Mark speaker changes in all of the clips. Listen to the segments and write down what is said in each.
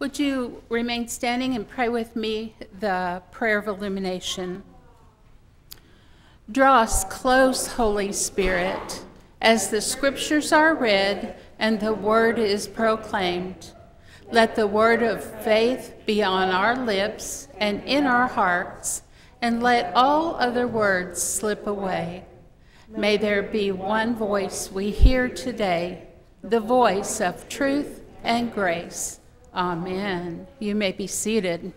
Speaker 1: Would you remain standing and pray with me the prayer of illumination? Draw us close, Holy Spirit, as the scriptures are read and the word is proclaimed. Let the word of faith be on our lips and in our hearts, and let all other words slip away. May there be one voice we hear today, the voice of truth and grace. Amen. You may be seated.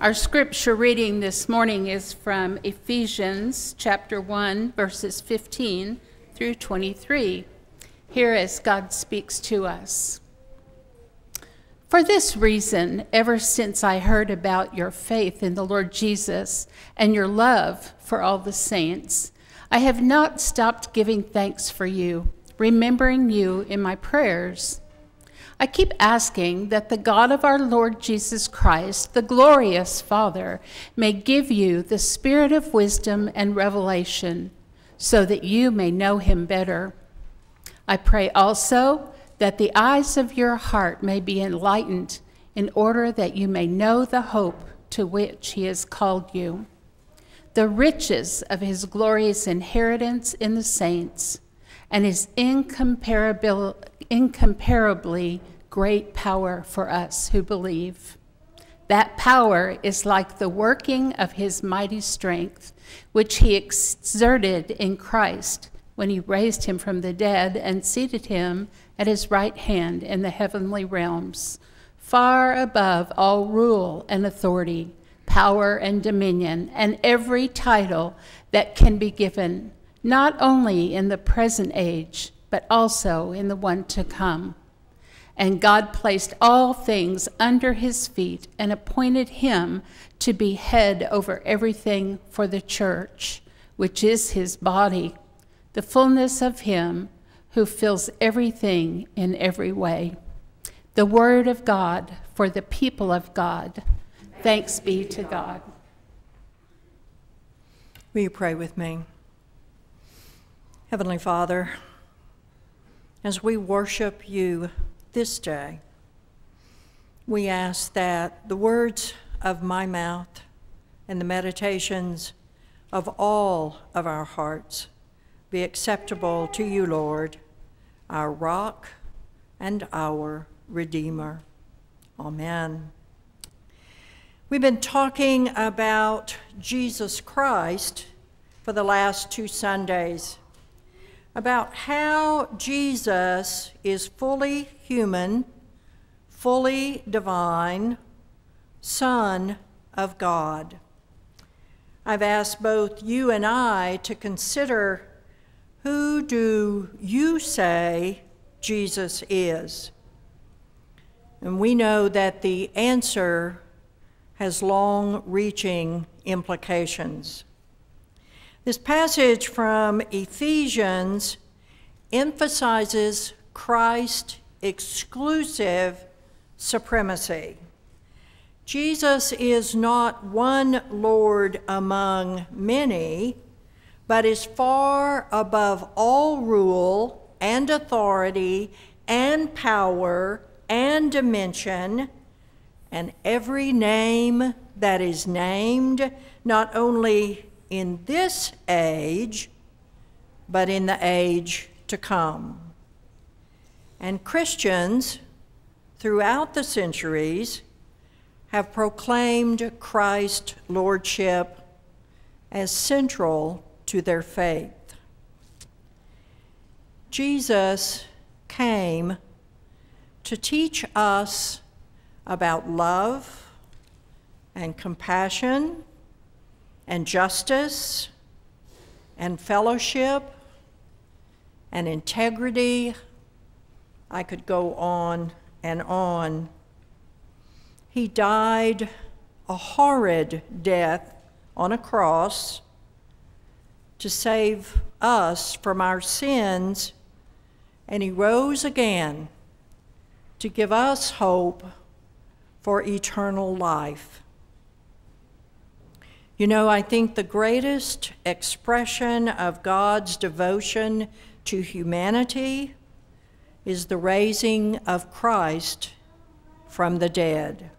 Speaker 1: Our scripture reading this morning is from Ephesians chapter 1, verses 15 through 23. Hear as God speaks to us. For this reason, ever since I heard about your faith in the Lord Jesus and your love for all the saints, I have not stopped giving thanks for you, remembering you in my prayers. I keep asking that the God of our Lord Jesus Christ, the glorious Father, may give you the spirit of wisdom and revelation so that you may know him better. I pray also that the eyes of your heart may be enlightened in order that you may know the hope to which he has called you, the riches of his glorious inheritance in the saints, and his incomparably great power for us who believe. That power is like the working of his mighty strength, which he exerted in Christ when he raised him from the dead and seated him at his right hand in the heavenly realms, far above all rule and authority, power and dominion, and every title that can be given, not only in the present age, but also in the one to come. And God placed all things under his feet and appointed him to be head over everything for the church, which is his body, the fullness of him who fills everything in every way. The word of God for the people of God. Thanks be to God.
Speaker 2: Will you pray with me? Heavenly Father, as we worship you this day, we ask that the words of my mouth and the meditations of all of our hearts be acceptable to you, Lord, our rock and our Redeemer. Amen. We've been talking about Jesus Christ for the last two Sundays, about how Jesus is fully human, fully divine, Son of God. I've asked both you and I to consider who do you say Jesus is? And we know that the answer has long reaching implications. This passage from Ephesians emphasizes Christ's exclusive supremacy. Jesus is not one Lord among many, but is far above all rule and authority and power and dimension and every name that is named, not only in this age, but in the age to come. And Christians throughout the centuries have proclaimed Christ's lordship as central to their faith. Jesus came to teach us about love and compassion and justice and fellowship and integrity. I could go on and on. He died a horrid death on a cross to save us from our sins, and he rose again to give us hope for eternal life. You know, I think the greatest expression of God's devotion to humanity is the raising of Christ from the dead.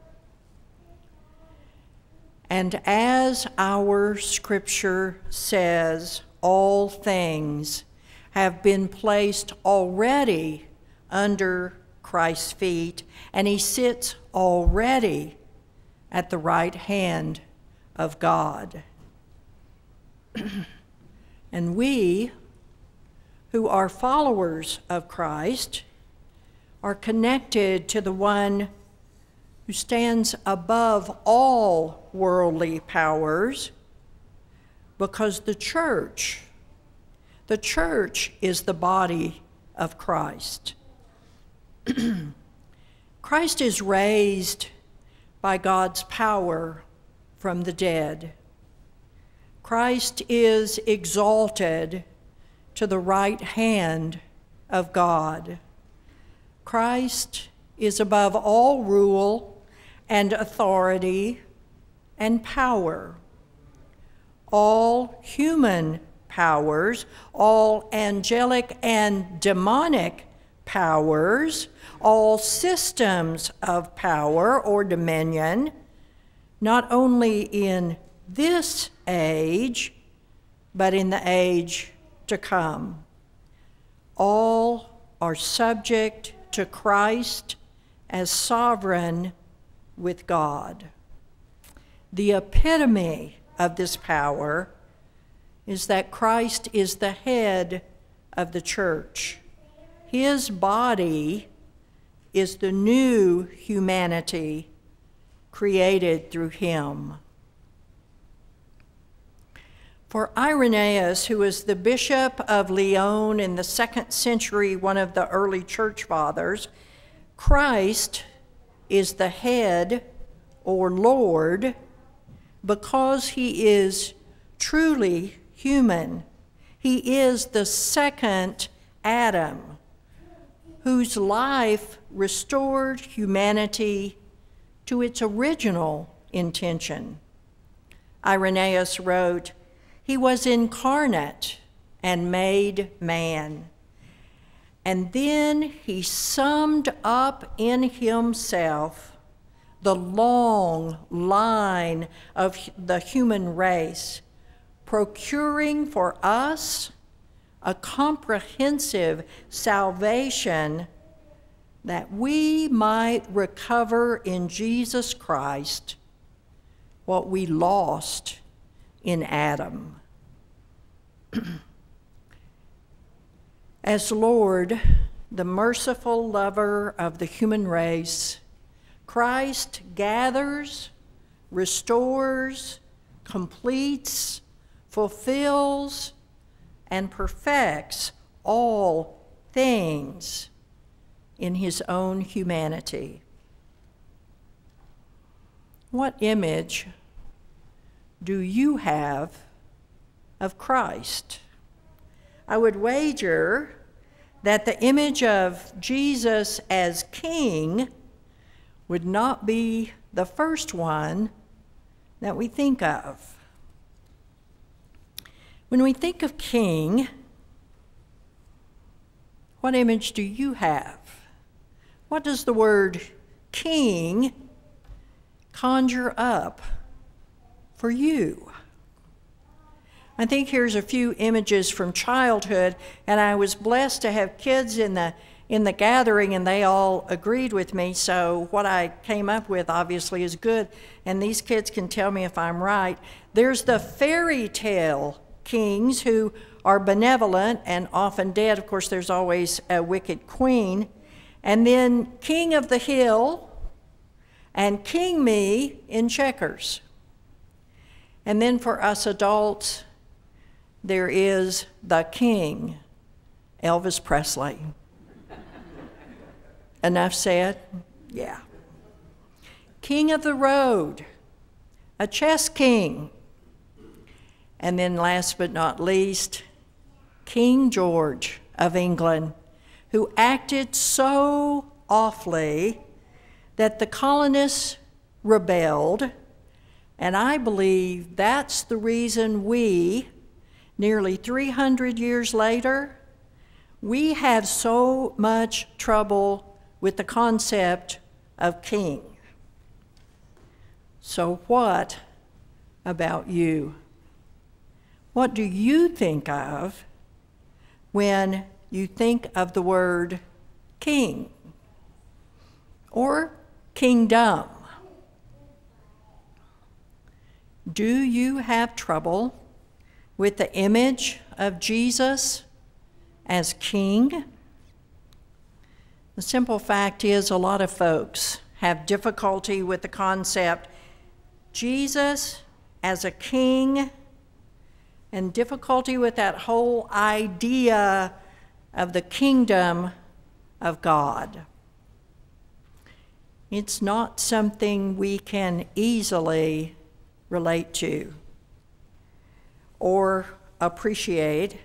Speaker 2: And as our scripture says, all things have been placed already under Christ's feet, and he sits already at the right hand of God. and we, who are followers of Christ, are connected to the one who stands above all worldly powers because the church, the church is the body of Christ. Christ is raised by God's power from the dead. Christ is exalted to the right hand of God. Christ is above all rule and authority and power. All human powers, all angelic and demonic powers, all systems of power or dominion, not only in this age, but in the age to come. All are subject to Christ as sovereign with God. The epitome of this power is that Christ is the head of the church. His body is the new humanity created through him. For Irenaeus, who was the bishop of Lyon in the second century, one of the early church fathers, Christ is the head or Lord because he is truly human. He is the second Adam whose life restored humanity to its original intention. Irenaeus wrote, He was incarnate and made man. And then he summed up in himself the long line of the human race, procuring for us a comprehensive salvation that we might recover in Jesus Christ what we lost in Adam. As Lord, the merciful lover of the human race, Christ gathers, restores, completes, fulfills, and perfects all things in his own humanity. What image do you have of Christ? I would wager that the image of Jesus as king would not be the first one that we think of. When we think of king, what image do you have? What does the word king conjure up for you? I think here's a few images from childhood, and I was blessed to have kids in the in the gathering, and they all agreed with me. So what I came up with obviously is good, and these kids can tell me if I'm right. There's the fairy tale kings who are benevolent and often dead. Of course, there's always a wicked queen. And then King of the Hill and King Me in checkers. And then for us adults, there is the King, Elvis Presley. Enough said? Yeah. King of the Road, a chess king, and then, last but not least, King George of England, who acted so awfully that the colonists rebelled. And I believe that's the reason we, nearly 300 years later, we have so much trouble with the concept of king. So, what about you? What do you think of when you think of the word king or kingdom? Do you have trouble with the image of Jesus as king? The simple fact is, a lot of folks have difficulty with the concept Jesus as a king and difficulty with that whole idea of the kingdom of God. It's not something we can easily relate to or appreciate,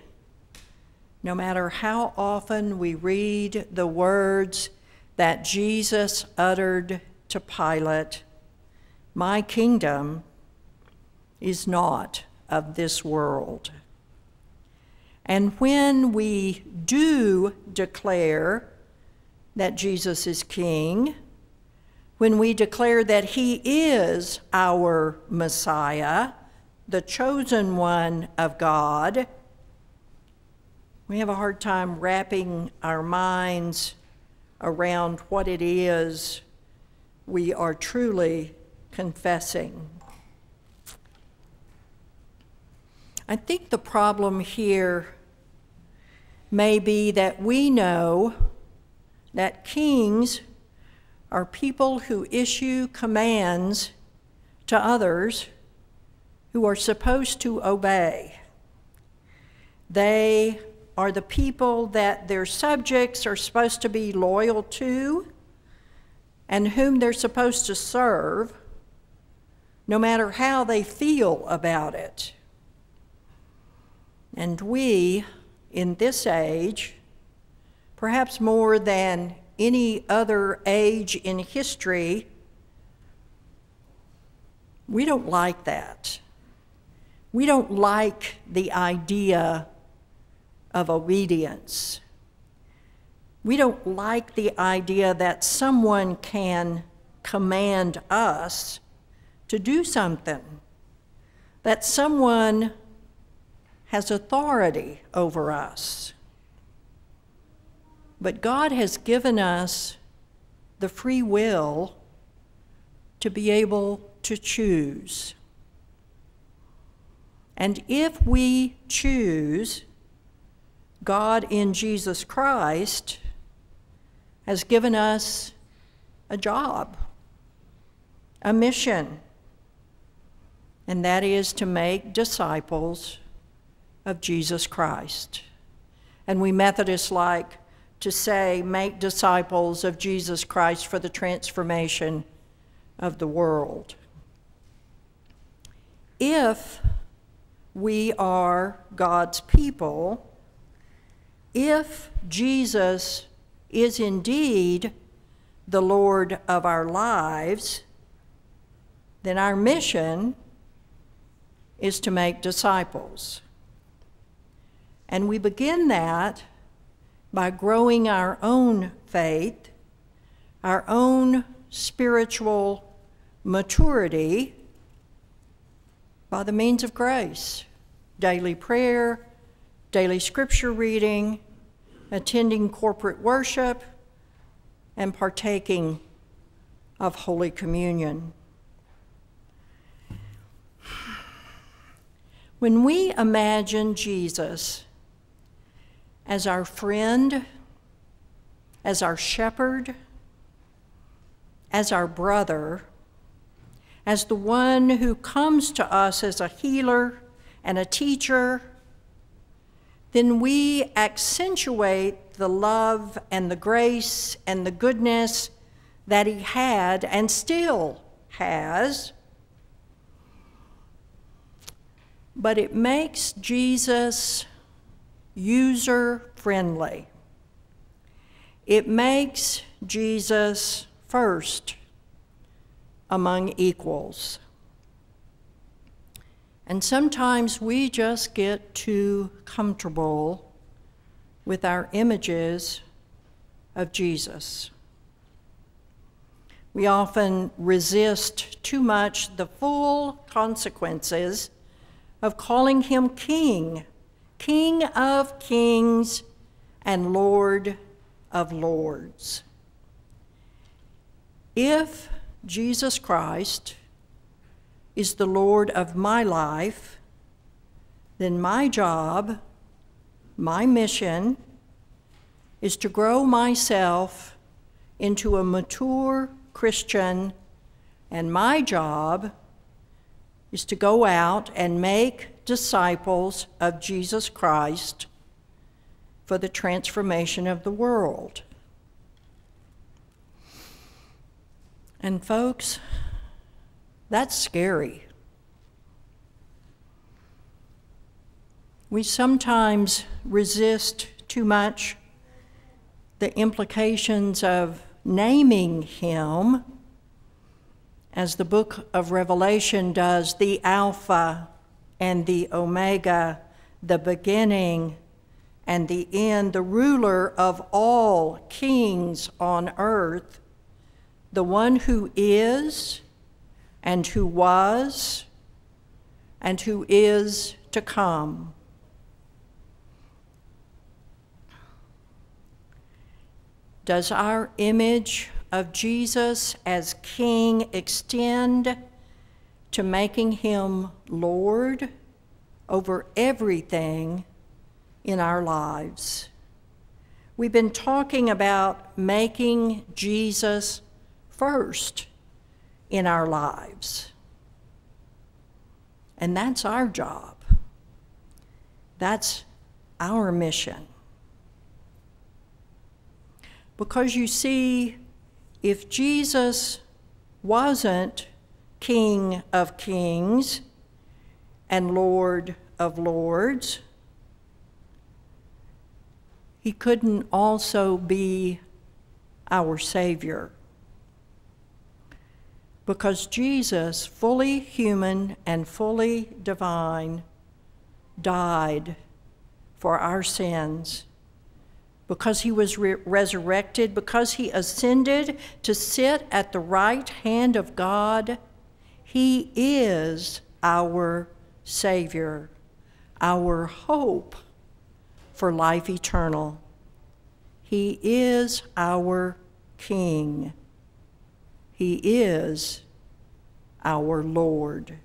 Speaker 2: no matter how often we read the words that Jesus uttered to Pilate My kingdom is not of this world. And when we do declare that Jesus is King, when we declare that He is our Messiah, the chosen one of God, we have a hard time wrapping our minds around what it is we are truly confessing. I think the problem here may be that we know that kings are people who issue commands to others who are supposed to obey. They are the people that their subjects are supposed to be loyal to and whom they're supposed to serve, no matter how they feel about it. And we, in this age, perhaps more than any other age in history, we don't like that. We don't like the idea of obedience. We don't like the idea that someone can command us to do something, that someone has authority over us. But God has given us the free will to be able to choose. And if we choose, God in Jesus Christ has given us a job, a mission, and that is to make disciples of Jesus Christ. And we Methodists like to say, make disciples of Jesus Christ for the transformation of the world. If we are God's people, if Jesus is indeed the Lord of our lives, then our mission is to make disciples. And we begin that by growing our own faith, our own spiritual maturity by the means of grace daily prayer, daily scripture reading, attending corporate worship, and partaking of Holy Communion. When we imagine Jesus as our friend, as our shepherd, as our brother, as the one who comes to us as a healer and a teacher, then we accentuate the love and the grace and the goodness that he had and still has. But it makes Jesus user friendly. It makes Jesus first among equals. And sometimes we just get too comfortable with our images of Jesus. we often resist too much the full consequences of calling him King, King of kings and Lord of lords. If Jesus Christ is the Lord of my life, then my job, my mission, is to grow myself into a mature Christian, and my job is to go out and make disciples of Jesus Christ for the transformation of the world. And, folks, that's scary. We sometimes resist too much the implications of naming him, as the book of Revelation does, the Alpha and the Omega, the beginning and the end, the ruler of all kings on earth, the one who is and who was and who is to come. Does our image of Jesus as King extend to making him Lord over everything in our lives? We've been talking about making Jesus first in our lives. And that's our job. That's our mission. Because you see, if Jesus wasn't King of Kings and Lord of Lords, he couldn't also be our Savior. Because Jesus, fully human and fully divine, died for our sins because he was re- resurrected, because he ascended to sit at the right hand of God, he is our Savior, our hope for life eternal. He is our King. He is our Lord.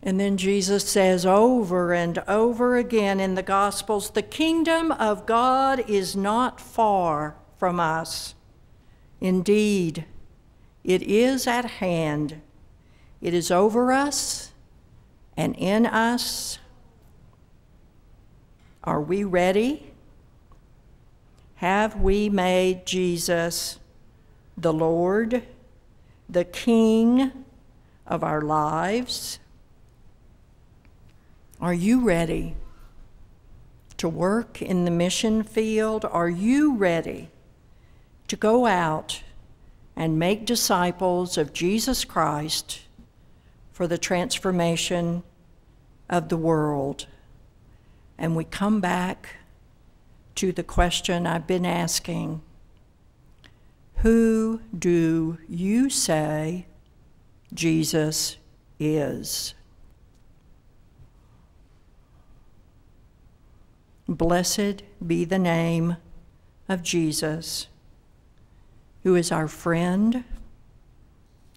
Speaker 2: And then Jesus says over and over again in the Gospels the kingdom of God is not far from us. Indeed, it is at hand. It is over us and in us. Are we ready? Have we made Jesus the Lord, the King of our lives? Are you ready to work in the mission field? Are you ready to go out and make disciples of Jesus Christ for the transformation of the world? And we come back to the question I've been asking Who do you say Jesus is? Blessed be the name of Jesus, who is our friend,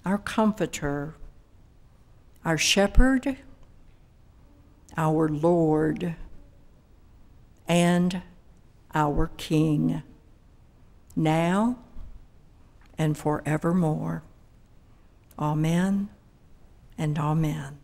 Speaker 2: our comforter, our shepherd, our Lord, and our King, now and forevermore. Amen and amen.